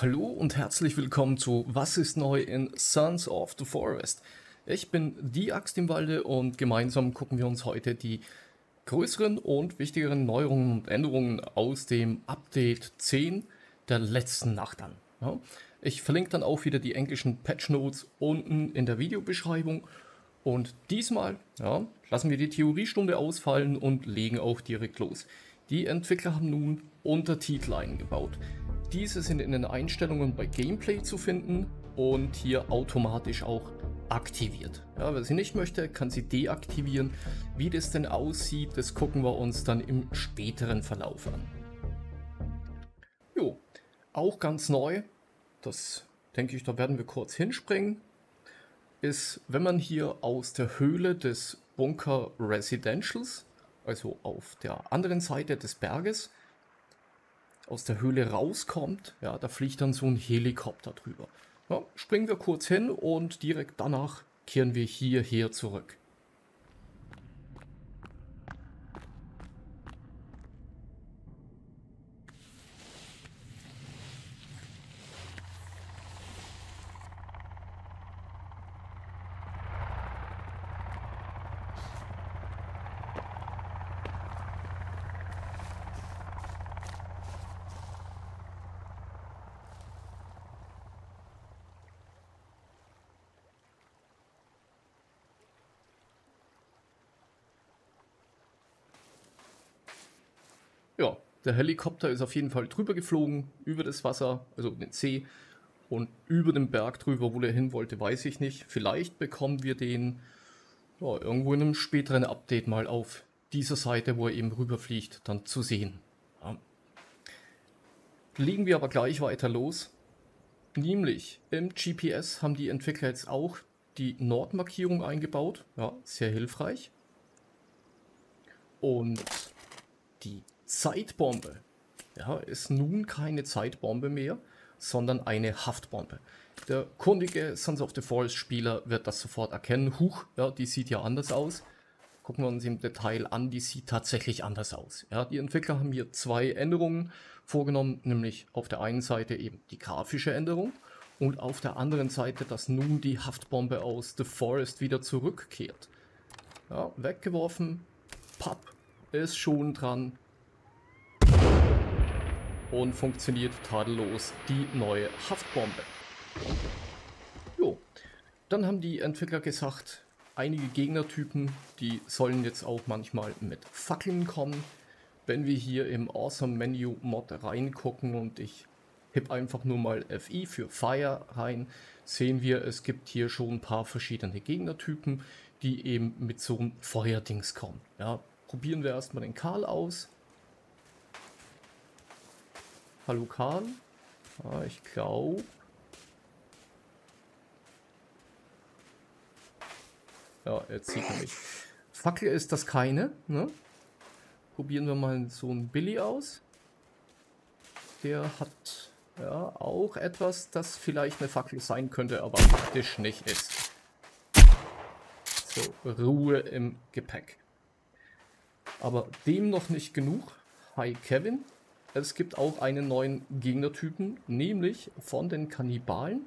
Hallo und herzlich willkommen zu Was ist neu in Sons of the Forest. Ich bin die Axt im Walde und gemeinsam gucken wir uns heute die größeren und wichtigeren Neuerungen und Änderungen aus dem Update 10 der letzten Nacht an. Ja, ich verlinke dann auch wieder die englischen Patch Notes unten in der Videobeschreibung. Und diesmal ja, lassen wir die Theoriestunde ausfallen und legen auch direkt los. Die Entwickler haben nun Untertitel eingebaut. Diese sind in den Einstellungen bei Gameplay zu finden und hier automatisch auch aktiviert. Ja, wer sie nicht möchte, kann sie deaktivieren. Wie das denn aussieht, das gucken wir uns dann im späteren Verlauf an. Jo, auch ganz neu, das denke ich, da werden wir kurz hinspringen, ist, wenn man hier aus der Höhle des Bunker Residentials, also auf der anderen Seite des Berges, aus der Höhle rauskommt, ja, da fliegt dann so ein Helikopter drüber. Ja, springen wir kurz hin und direkt danach kehren wir hierher zurück. Ja, der Helikopter ist auf jeden Fall drüber geflogen, über das Wasser, also den See und über den Berg drüber, wo er hin wollte, weiß ich nicht. Vielleicht bekommen wir den ja, irgendwo in einem späteren Update mal auf dieser Seite, wo er eben rüberfliegt, dann zu sehen. Ja. Legen wir aber gleich weiter los. Nämlich im GPS haben die Entwickler jetzt auch die Nordmarkierung eingebaut. Ja, sehr hilfreich. Und die Zeitbombe ja, ist nun keine Zeitbombe mehr, sondern eine Haftbombe. Der kundige Sons of the Forest Spieler wird das sofort erkennen. Huch, ja, die sieht ja anders aus. Gucken wir uns im Detail an, die sieht tatsächlich anders aus. Ja, die Entwickler haben hier zwei Änderungen vorgenommen, nämlich auf der einen Seite eben die grafische Änderung und auf der anderen Seite, dass nun die Haftbombe aus The Forest wieder zurückkehrt. Ja, weggeworfen, Papp ist schon dran, und funktioniert tadellos die neue Haftbombe. Jo, dann haben die Entwickler gesagt, einige Gegnertypen, die sollen jetzt auch manchmal mit Fackeln kommen. Wenn wir hier im Awesome Menu Mod reingucken und ich hip einfach nur mal FI für Fire rein, sehen wir, es gibt hier schon ein paar verschiedene Gegnertypen, die eben mit so einem Feuerdings kommen. Ja, probieren wir erstmal den Karl aus. Hallo Karl. Ah, ich glaube. Ja, er zieht mich. Fackel ist das keine. Ne? Probieren wir mal so einen Billy aus. Der hat ja auch etwas, das vielleicht eine Fackel sein könnte, aber praktisch nicht ist. So, Ruhe im Gepäck. Aber dem noch nicht genug. Hi Kevin. Es gibt auch einen neuen Gegnertypen, nämlich von den Kannibalen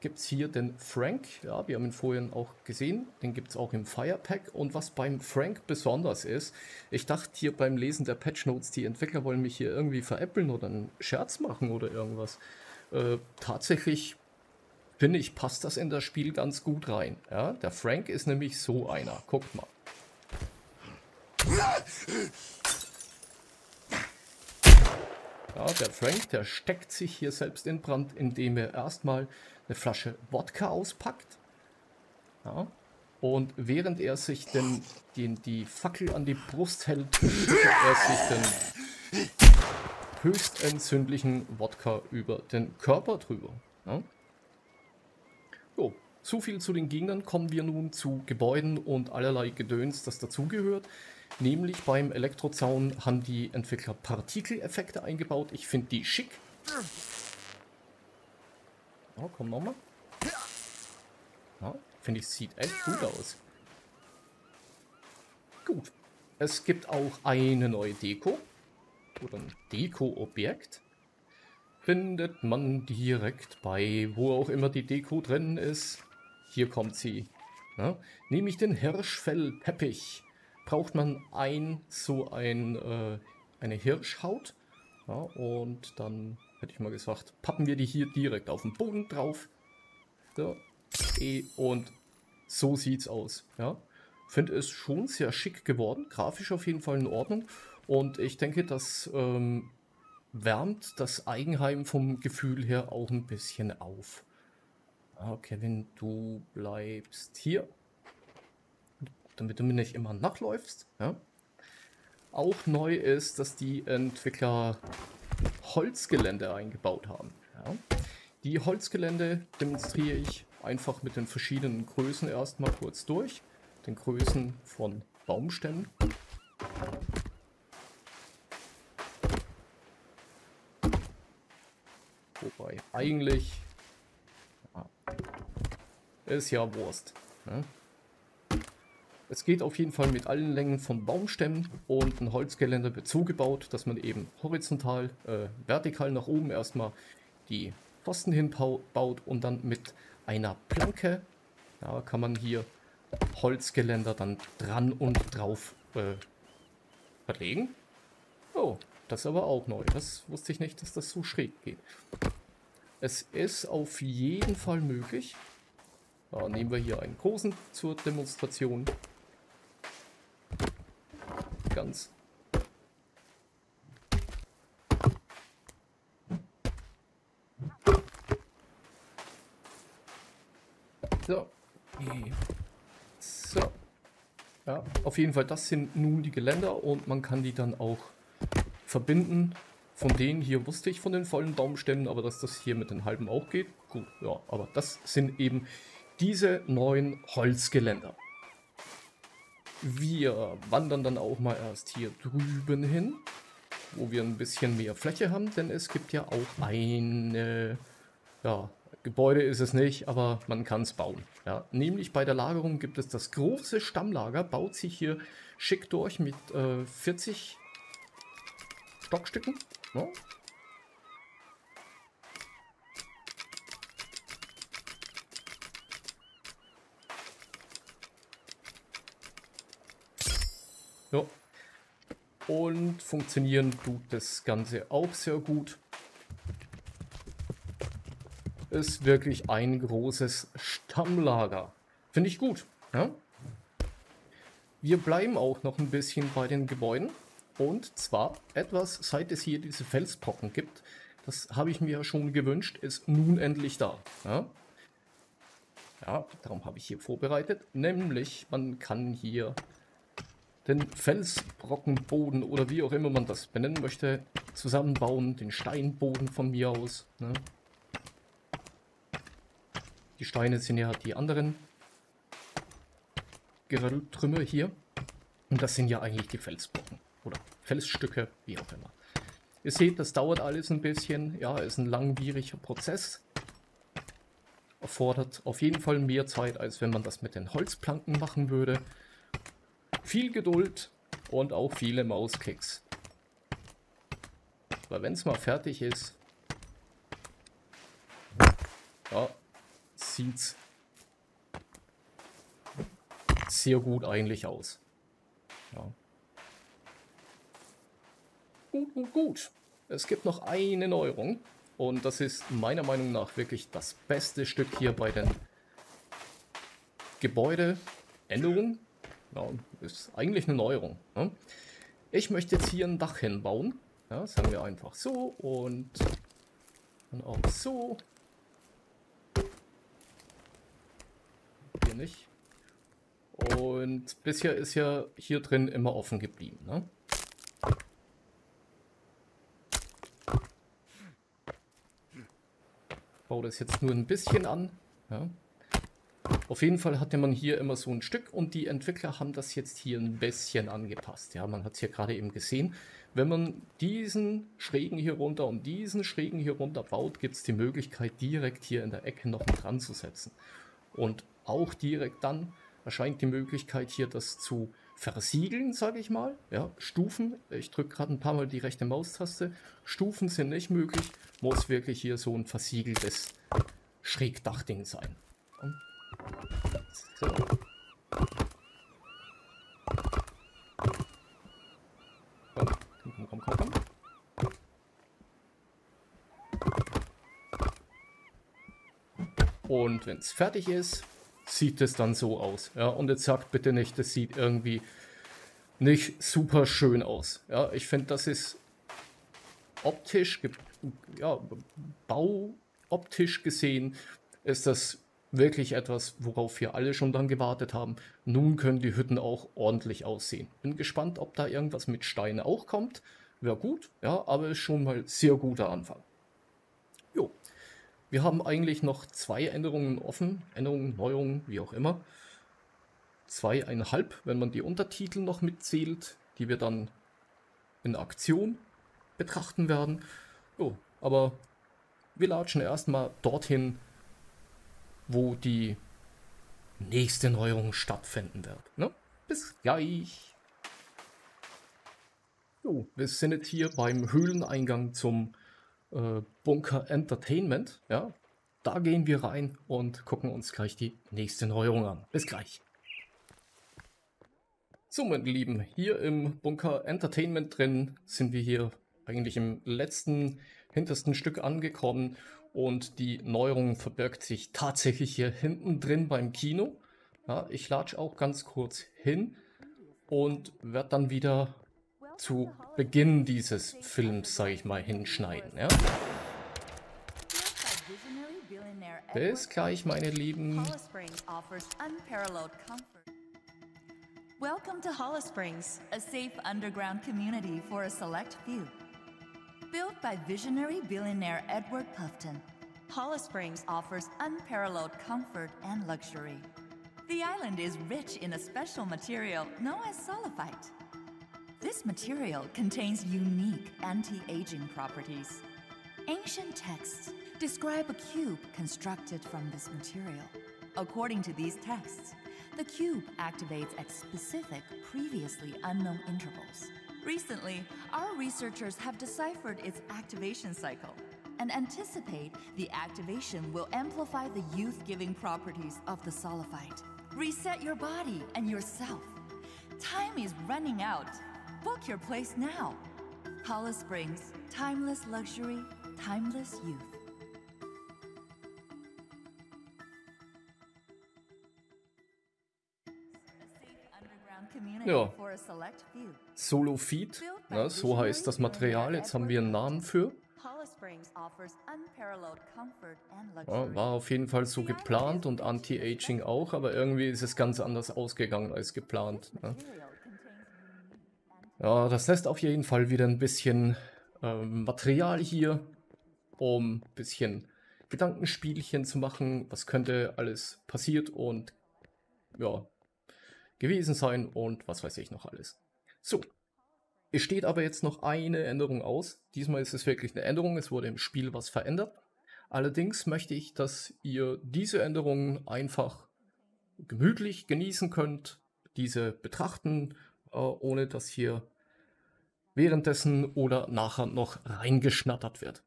gibt es hier den Frank. Ja, wir haben ihn vorhin auch gesehen. Den gibt es auch im Firepack. Und was beim Frank besonders ist, ich dachte hier beim Lesen der Patch Notes, die Entwickler wollen mich hier irgendwie veräppeln oder einen Scherz machen oder irgendwas. Äh, tatsächlich finde ich, passt das in das Spiel ganz gut rein. Ja, der Frank ist nämlich so einer. Guckt mal. Ja, der Frank, der steckt sich hier selbst in Brand, indem er erstmal eine Flasche Wodka auspackt. Ja, und während er sich denn den, die Fackel an die Brust hält, schüttet er sich den höchst entzündlichen Wodka über den Körper drüber. Ja. Jo, zu viel zu den Gegnern kommen wir nun zu Gebäuden und allerlei Gedöns, das dazugehört. Nämlich beim Elektrozaun haben die Entwickler Partikeleffekte eingebaut. Ich finde die schick. Oh, komm nochmal. Ja, finde ich, sieht echt gut aus. Gut. Es gibt auch eine neue Deko. Oder ein Deko-Objekt. findet man direkt bei, wo auch immer die Deko drin ist. Hier kommt sie. Ja, nämlich den Hirschfellteppich. Braucht man ein, so ein, äh, eine Hirschhaut. Ja, und dann hätte ich mal gesagt, pappen wir die hier direkt auf den Boden drauf. So, e und so sieht's aus. Ja, finde es schon sehr schick geworden. Grafisch auf jeden Fall in Ordnung. Und ich denke, das ähm, wärmt das Eigenheim vom Gefühl her auch ein bisschen auf. Ah, Kevin, du bleibst hier. Damit du mir nicht immer nachläufst. Ja? Auch neu ist, dass die Entwickler Holzgelände eingebaut haben. Ja? Die Holzgelände demonstriere ich einfach mit den verschiedenen Größen erstmal kurz durch. Den Größen von Baumstämmen. Wobei eigentlich ja, ist ja Wurst. Ne? Es geht auf jeden Fall mit allen Längen von Baumstämmen und ein Holzgeländer wird zugebaut, dass man eben horizontal, äh, vertikal nach oben erstmal die Pfosten hinbaut und dann mit einer Planke, ja, kann man hier Holzgeländer dann dran und drauf äh, verlegen. Oh, das ist aber auch neu. Das wusste ich nicht, dass das so schräg geht. Es ist auf jeden Fall möglich. Da nehmen wir hier einen großen zur Demonstration ganz. So. So. Ja, auf jeden Fall, das sind nun die Geländer und man kann die dann auch verbinden. Von denen hier wusste ich von den vollen Baumstämmen, aber dass das hier mit den halben auch geht. Gut, ja, aber das sind eben diese neuen Holzgeländer. Wir wandern dann auch mal erst hier drüben hin, wo wir ein bisschen mehr Fläche haben, denn es gibt ja auch eine, ja, Gebäude ist es nicht, aber man kann es bauen. Ja. Nämlich bei der Lagerung gibt es das große Stammlager, baut sich hier schick durch mit äh, 40 Stockstücken. Ja. Ja. Und funktionieren tut das Ganze auch sehr gut. Ist wirklich ein großes Stammlager. Finde ich gut. Ja? Wir bleiben auch noch ein bisschen bei den Gebäuden. Und zwar etwas, seit es hier diese Felsbrocken gibt, das habe ich mir ja schon gewünscht, ist nun endlich da. Ja, ja darum habe ich hier vorbereitet. Nämlich, man kann hier den Felsbrockenboden oder wie auch immer man das benennen möchte, zusammenbauen. Den Steinboden von mir aus. Ne? Die Steine sind ja die anderen Gerölltrümmer hier. Und das sind ja eigentlich die Felsbrocken. Oder Felsstücke, wie auch immer. Ihr seht, das dauert alles ein bisschen. Ja, ist ein langwieriger Prozess. Erfordert auf jeden Fall mehr Zeit, als wenn man das mit den Holzplanken machen würde viel Geduld und auch viele Mauskicks. Aber wenn es mal fertig ist, ja, sieht's sehr gut eigentlich aus. Ja. Gut, gut, gut. Es gibt noch eine Neuerung und das ist meiner Meinung nach wirklich das beste Stück hier bei den Gebäudeänderungen. Ja, ist eigentlich eine Neuerung. Ne? Ich möchte jetzt hier ein Dach hinbauen. Ja, sagen wir einfach so und dann auch so. Hier nicht. Und bisher ist ja hier drin immer offen geblieben. Ne? baue das jetzt nur ein bisschen an. Ja. Auf jeden Fall hatte man hier immer so ein Stück und die Entwickler haben das jetzt hier ein bisschen angepasst. Ja, man hat es hier gerade eben gesehen. Wenn man diesen Schrägen hier runter und diesen Schrägen hier runter baut, gibt es die Möglichkeit, direkt hier in der Ecke noch einen dran zu setzen. Und auch direkt dann erscheint die Möglichkeit hier, das zu versiegeln, sage ich mal. Ja, Stufen, ich drücke gerade ein paar Mal die rechte Maustaste. Stufen sind nicht möglich, muss wirklich hier so ein versiegeltes Schrägdachding sein. So. Komm, komm, komm, komm, komm. Und wenn es fertig ist, sieht es dann so aus. Ja, und jetzt sagt bitte nicht, das sieht irgendwie nicht super schön aus. Ja, ich finde, das ist optisch, ja, bauoptisch gesehen, ist das wirklich etwas, worauf wir alle schon dann gewartet haben. Nun können die Hütten auch ordentlich aussehen. Bin gespannt, ob da irgendwas mit Steinen auch kommt. Wäre gut, ja, aber ist schon mal sehr guter Anfang. Jo, wir haben eigentlich noch zwei Änderungen offen. Änderungen, Neuerungen, wie auch immer. Zweieinhalb, wenn man die Untertitel noch mitzählt, die wir dann in Aktion betrachten werden. Jo, aber wir latschen erstmal dorthin, wo die nächste Neuerung stattfinden wird. Ne? Bis gleich. So, wir sind jetzt hier beim Höhleneingang zum äh, Bunker Entertainment. Ja, da gehen wir rein und gucken uns gleich die nächste Neuerung an. Bis gleich. So, meine Lieben, hier im Bunker Entertainment drin sind wir hier eigentlich im letzten, hintersten Stück angekommen und die Neuerung verbirgt sich tatsächlich hier hinten drin beim Kino. Ja, ich latsche auch ganz kurz hin und werde dann wieder zu Beginn dieses Films, sage ich mal, hinschneiden. Ja? Bis gleich, meine Lieben. Welcome to Hollow Springs, a safe underground community for a select few. Built by visionary billionaire Edward Puffton, Hollow Springs offers unparalleled comfort and luxury. The island is rich in a special material known as solophyte. This material contains unique anti-aging properties. Ancient texts describe a cube constructed from this material. According to these texts, the cube activates at specific, previously unknown intervals. Recently, our researchers have deciphered its activation cycle and anticipate the activation will amplify the youth-giving properties of the solophyte. Reset your body and yourself. Time is running out. Book your place now. Hollis Springs, timeless luxury, timeless youth. Ja. Solo Feed, ne, so heißt das Material. Jetzt haben wir einen Namen für. Ja, war auf jeden Fall so geplant und Anti-Aging auch, aber irgendwie ist es ganz anders ausgegangen als geplant. Ne? Ja, das lässt auf jeden Fall wieder ein bisschen ähm, Material hier, um ein bisschen Gedankenspielchen zu machen, was könnte alles passiert und ja, gewesen sein und was weiß ich noch alles. So, es steht aber jetzt noch eine Änderung aus. Diesmal ist es wirklich eine Änderung, es wurde im Spiel was verändert. Allerdings möchte ich, dass ihr diese Änderungen einfach gemütlich genießen könnt, diese betrachten, äh, ohne dass hier währenddessen oder nachher noch reingeschnattert wird.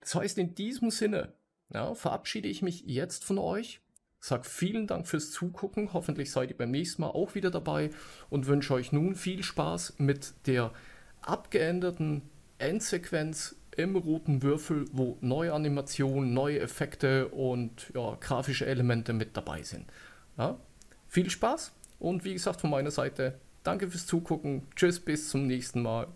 Das heißt, in diesem Sinne ja, verabschiede ich mich jetzt von euch. Sag vielen Dank fürs Zugucken. Hoffentlich seid ihr beim nächsten Mal auch wieder dabei und wünsche euch nun viel Spaß mit der abgeänderten Endsequenz im roten Würfel, wo neue Animationen, neue Effekte und ja, grafische Elemente mit dabei sind. Ja? Viel Spaß und wie gesagt von meiner Seite, danke fürs Zugucken. Tschüss, bis zum nächsten Mal.